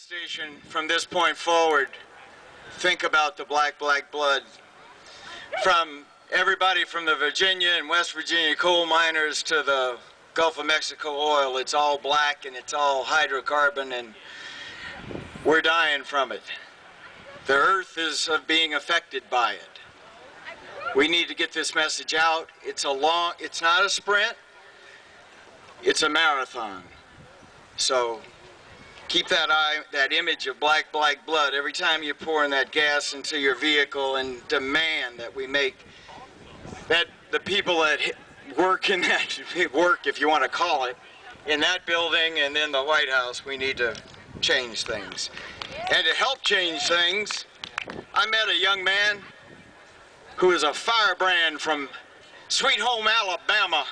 station from this point forward, think about the black, black blood. From everybody from the Virginia and West Virginia coal miners to the Gulf of Mexico oil, it's all black and it's all hydrocarbon and we're dying from it. The earth is being affected by it. We need to get this message out. It's a long, it's not a sprint, it's a marathon. So keep that eye, that image of black, black blood every time you're pouring that gas into your vehicle and demand that we make that the people that work in that work, if you want to call it, in that building and then the White House, we need to change things. And to help change things, I met a young man who is a firebrand from Sweet Home, Alabama.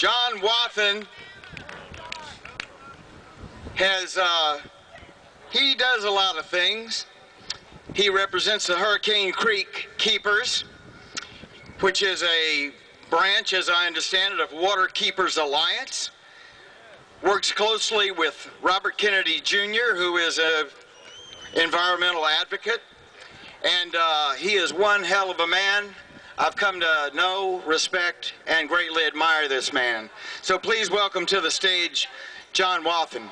John Wathen has, uh, he does a lot of things. He represents the Hurricane Creek Keepers, which is a branch, as I understand it, of Water Keepers Alliance. Works closely with Robert Kennedy Jr., who is a environmental advocate, and uh, he is one hell of a man. I've come to know, respect, and greatly admire this man. So please welcome to the stage John Wathen.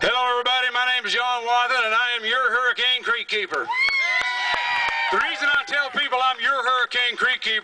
Hello, everybody. My name is John Wathen, and I am your Hurricane Creek Keeper. The reason I tell people I'm your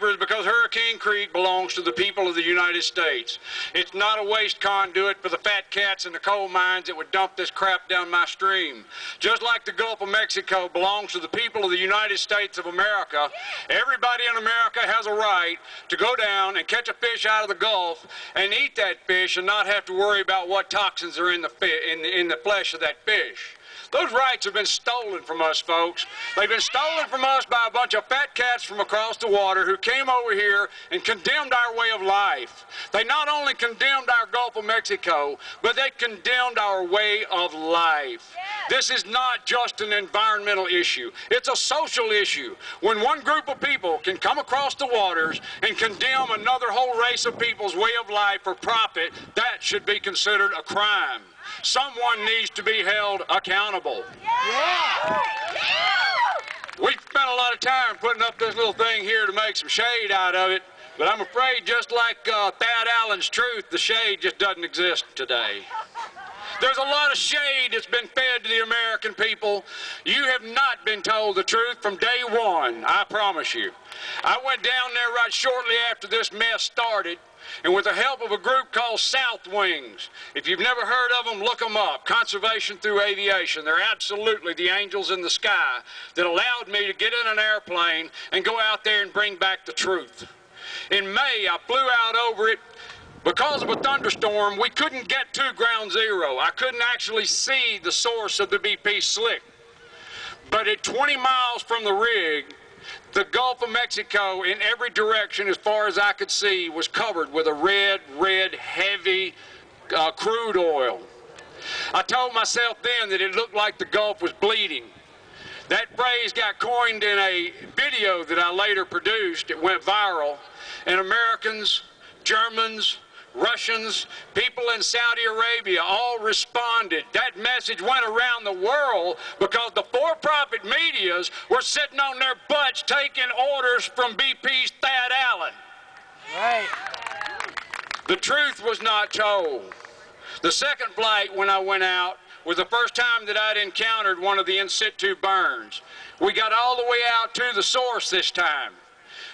Is because Hurricane Creek belongs to the people of the United States. It's not a waste conduit for the fat cats in the coal mines that would dump this crap down my stream. Just like the Gulf of Mexico belongs to the people of the United States of America, everybody in America has a right to go down and catch a fish out of the Gulf and eat that fish and not have to worry about what toxins are in the, in the, in the flesh of that fish. Those rights have been stolen from us, folks. They've been stolen from us by a bunch of fat cats from across the water who came over here and condemned our way of life. They not only condemned our Gulf of Mexico, but they condemned our way of life. This is not just an environmental issue, it's a social issue. When one group of people can come across the waters and condemn another whole race of people's way of life for profit, that should be considered a crime. Someone needs to be held accountable. We spent a lot of time putting up this little thing here to make some shade out of it, but I'm afraid just like uh, Thad Allen's truth, the shade just doesn't exist today. There's a lot of shade that's been fed to the American people. You have not been told the truth from day one, I promise you. I went down there right shortly after this mess started, and with the help of a group called South Wings. If you've never heard of them, look them up. Conservation through aviation. They're absolutely the angels in the sky that allowed me to get in an airplane and go out there and bring back the truth. In May, I flew out over it because of a thunderstorm, we couldn't get to ground zero. I couldn't actually see the source of the BP slick. But at 20 miles from the rig, the Gulf of Mexico, in every direction, as far as I could see, was covered with a red, red, heavy uh, crude oil. I told myself then that it looked like the Gulf was bleeding. That phrase got coined in a video that I later produced. It went viral. And Americans, Germans, Russians, people in Saudi Arabia all responded. That message went around the world because the for profit medias were sitting on their butts taking orders from BP's Thad Allen. Right. The truth was not told. The second flight, when I went out, was the first time that I'd encountered one of the in situ burns. We got all the way out to the source this time.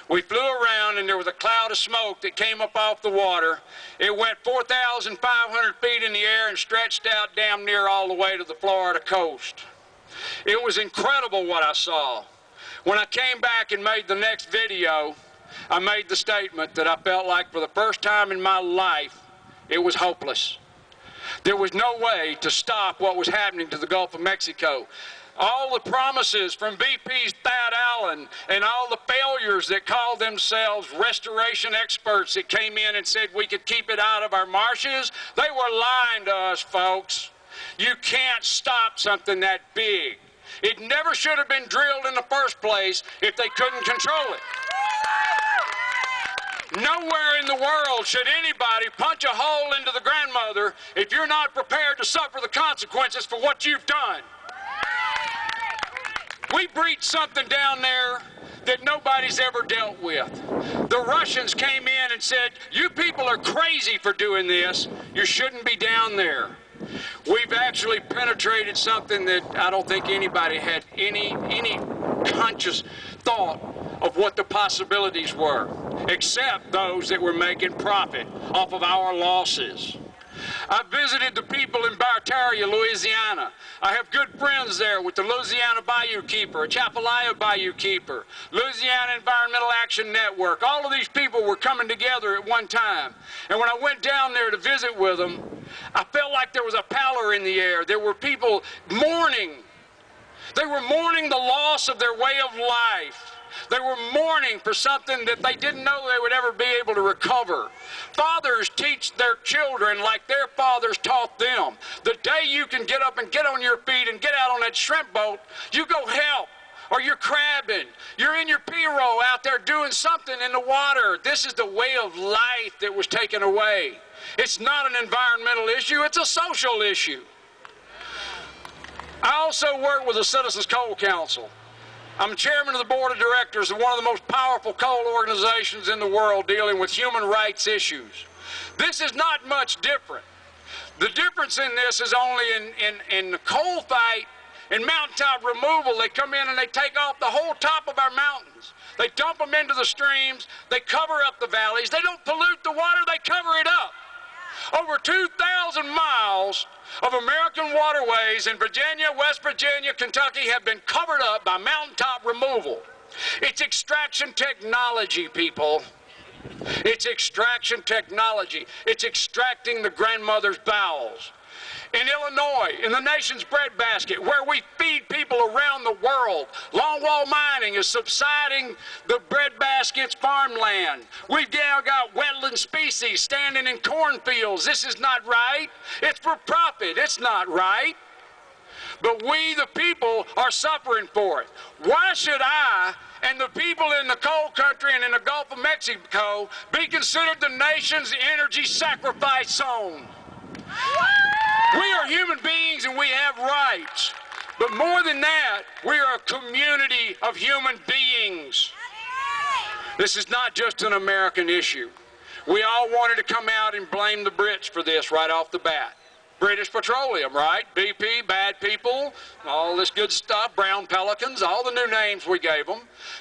We flew around and there was a cloud of smoke that came up off the water. It went 4,500 feet in the air and stretched out damn near all the way to the Florida coast. It was incredible what I saw. When I came back and made the next video, I made the statement that I felt like for the first time in my life, it was hopeless. There was no way to stop what was happening to the Gulf of Mexico all the promises from BP's Thad Allen and all the failures that called themselves restoration experts that came in and said we could keep it out of our marshes, they were lying to us, folks. You can't stop something that big. It never should have been drilled in the first place if they couldn't control it. Nowhere in the world should anybody punch a hole into the grandmother if you're not prepared to suffer the consequences for what you've done. We breached something down there that nobody's ever dealt with. The Russians came in and said, You people are crazy for doing this. You shouldn't be down there. We've actually penetrated something that I don't think anybody had any any conscious thought of what the possibilities were, except those that were making profit off of our losses. I visited the people in Barataria, Louisiana. I have good friends there with the Louisiana Bayou Keeper, Atchafalaya Bayou Keeper, Louisiana Environmental Action Network. All of these people were coming together at one time. And when I went down there to visit with them, I felt like there was a pallor in the air. There were people mourning. They were mourning the loss of their way of life. They were mourning for something that they didn't know they would ever be able to recover. Fathers teach their children like their fathers taught them. The day you can get up and get on your feet and get out on that shrimp boat, you go help or you're crabbing. You're in your pirogue out there doing something in the water. This is the way of life that was taken away. It's not an environmental issue, it's a social issue. I also work with the Citizens Coal Council. I'm chairman of the board of directors of one of the most powerful coal organizations in the world dealing with human rights issues. This is not much different. The difference in this is only in, in, in the coal fight and mountaintop removal. They come in and they take off the whole top of our mountains. They dump them into the streams. They cover up the valleys. They don't pollute the water, they cover it up. Over 2,000 miles of American waterways in Virginia, West Virginia, Kentucky have been covered up by mountaintop removal. It's extraction technology, people. It's extraction technology. It's extracting the grandmother's bowels in Illinois, in the nation's breadbasket, where we feed people around the world. Longwall mining is subsiding the breadbasket's farmland. We've now got wetland species standing in cornfields. This is not right. It's for profit. It's not right. But we, the people, are suffering for it. Why should I and the people in the coal country and in the Gulf of Mexico be considered the nation's energy sacrifice zone? We are human beings and we have rights. But more than that, we are a community of human beings. This is not just an American issue. We all wanted to come out and blame the Brits for this right off the bat. British Petroleum, right? BP, bad people, all this good stuff, brown pelicans, all the new names we gave them.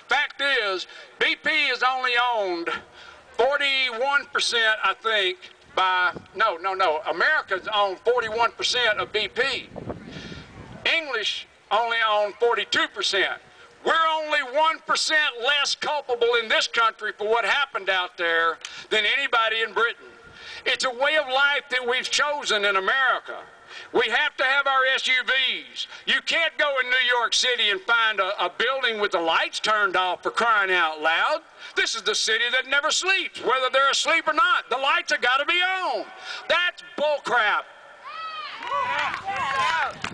Fact is, BP is only owned 41%, I think, by, no, no, no, Americans own 41% of BP. English only own 42%. We're only 1% less culpable in this country for what happened out there than anybody in Britain. It's a way of life that we've chosen in America. We have to have our SUVs. You can't go in New York City and find a, a, building with the lights turned off for crying out loud. This is the city that never sleeps, whether they're asleep or not. The lights have got to be on. That's bullcrap.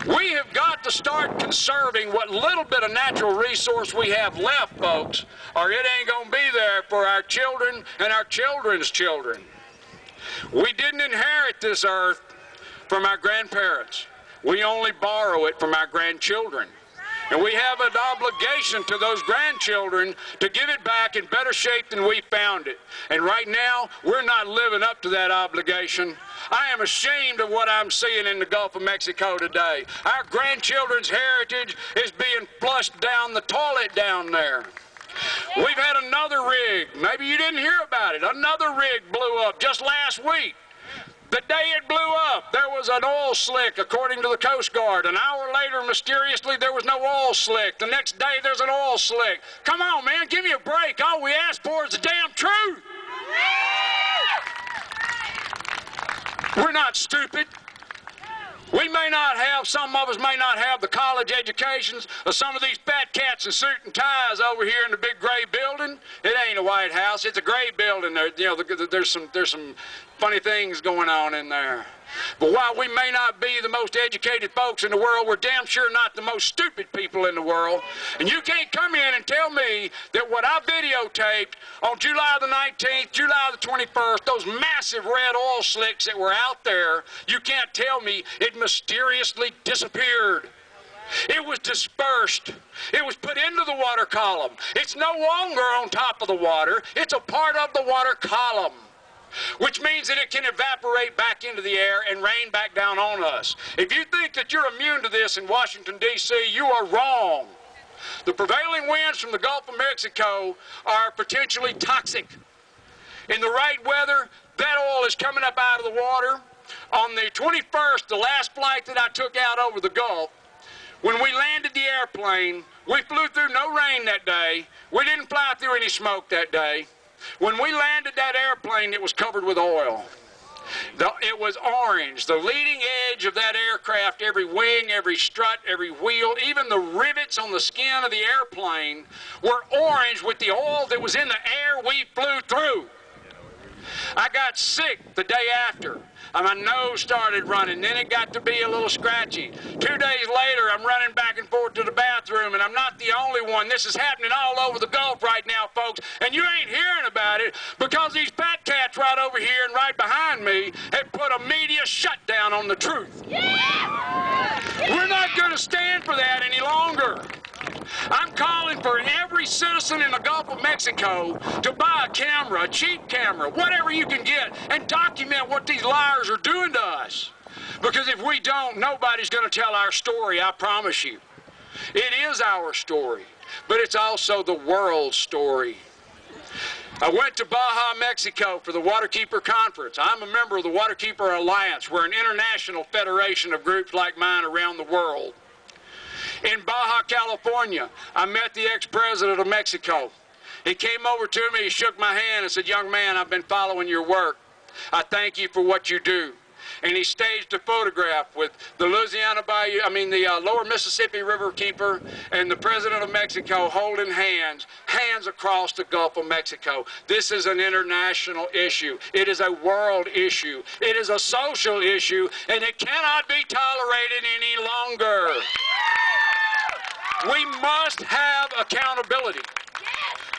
We have got to start conserving what little bit of natural resource we have left, folks, or it ain't going to be there for our children and our children's children. We didn't inherit this earth from our grandparents. We only borrow it from our grandchildren. And we have an obligation to those grandchildren to give it back in better shape than we found it. And right now, we're not living up to that obligation. I am ashamed of what I'm seeing in the Gulf of Mexico today. Our grandchildren's heritage is being flushed down the toilet down there. We've had another rig. Maybe you didn't hear about it. Another rig blew up just last week. The day it blew up, there was an oil slick, according to the Coast Guard. An hour later, mysteriously, there was no oil slick. The next day, there's an oil slick. Come on, man, give me a break. All we ask for is the damn truth. We're not stupid. We may not have, some of us may not have the college educations of some of these fat cats in suit and ties over here in the big gray building. It ain't a White House, it's a gray building. There, you know, there's some, there's some funny things going on in there. But while we may not be the most educated folks in the world, we're damn sure not the most stupid people in the world. And you can't come in and tell me that what I videotaped on July the 19th, July the 21st, those massive red oil slicks that were out there, you can't tell me it mysteriously disappeared. It was dispersed. It was put into the water column. It's no longer on top of the water. It's a part of the water column which means that it can evaporate back into the air and rain back down on us. If you think that you're immune to this in Washington, D.C., you are wrong. The prevailing winds from the Gulf of Mexico are potentially toxic. In the right weather, that oil is coming up out of the water. On the 21st, the last flight that I took out over the Gulf, when we landed the airplane, we flew through no rain that day. We didn't fly through any smoke that day. When we landed that airplane, it was covered with oil. The, it was orange. The leading edge of that aircraft, every wing, every strut, every wheel, even the rivets on the skin of the airplane were orange with the oil that was in the air we flew through. I got sick the day after and my nose started running. Then it got to be a little scratchy. Two days later, I'm running back and forth to the bathroom, and I'm not the only one. This is happening all over the Gulf right now, folks, and you ain't hearing about it because these fat cats right over here and right behind me have put a media shutdown on the truth. Yeah! We're not going to stand for that any longer. I'm calling for every citizen in the Gulf of Mexico to buy a camera, a cheap camera, whatever you can get, and document what these liars are doing to us. Because if we don't, nobody's going to tell our story, I promise you. It is our story, but it's also the world's story. I went to Baja, Mexico for the Waterkeeper Conference. I'm a member of the Waterkeeper Alliance. We're an international federation of groups like mine around the world. In Baja, California, I met the ex-president of Mexico. He came over to me, he shook my hand and said, young man, I've been following your work. I thank you for what you do and he staged a photograph with the Louisiana Bayou, I mean the uh, Lower Mississippi River Keeper and the President of Mexico holding hands, hands across the Gulf of Mexico. This is an international issue. It is a world issue. It is a social issue, and it cannot be tolerated any longer. We must have accountability.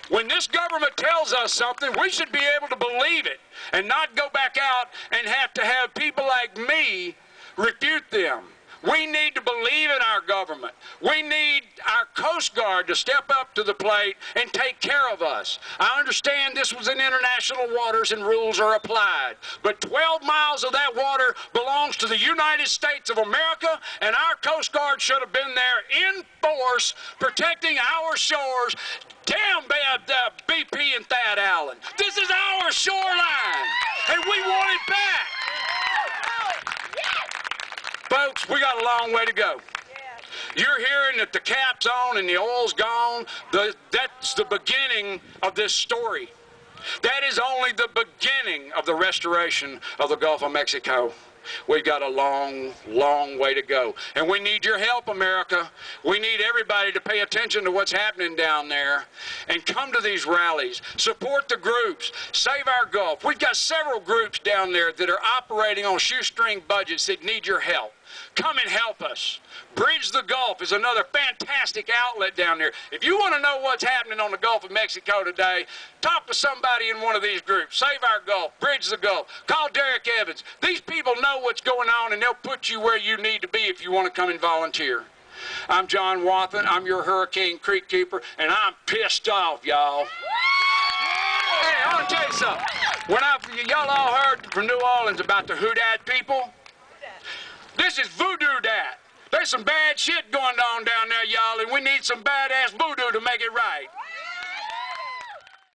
When this government tells us something, we should be able to believe it and not go back out and have to have people like me refute them. We need to believe in our government. We need our Coast Guard to step up to the plate and take care of us. I understand this was in international waters and rules are applied, but 12 miles of that water belongs to the United States of America, and our Coast Guard should have been there in force protecting our shores. Damn bad uh, BP and Thad Allen. This is our shoreline, and we want it back. Folks, we got a long way to go. You're hearing that the cap's on and the oil's gone. The, that's the beginning of this story. That is only the beginning of the restoration of the Gulf of Mexico. We've got a long, long way to go. And we need your help, America. We need everybody to pay attention to what's happening down there and come to these rallies. Support the groups. Save our Gulf. We've got several groups down there that are operating on shoestring budgets that need your help. Come and help us. Bridge the Gulf is another fantastic outlet down there. If you want to know what's happening on the Gulf of Mexico today, talk to somebody in one of these groups. Save Our Gulf, Bridge the Gulf, call Derrick Evans. These people know what's going on and they'll put you where you need to be if you want to come and volunteer. I'm John Wathen. I'm your Hurricane Creek keeper, and I'm pissed off, y'all. Hey, I want to tell you something. When I, y'all all heard from New Orleans about the Who Dat people, this is voodoo dat. There's some bad shit going on down there, y'all, and we need some badass voodoo to make it right.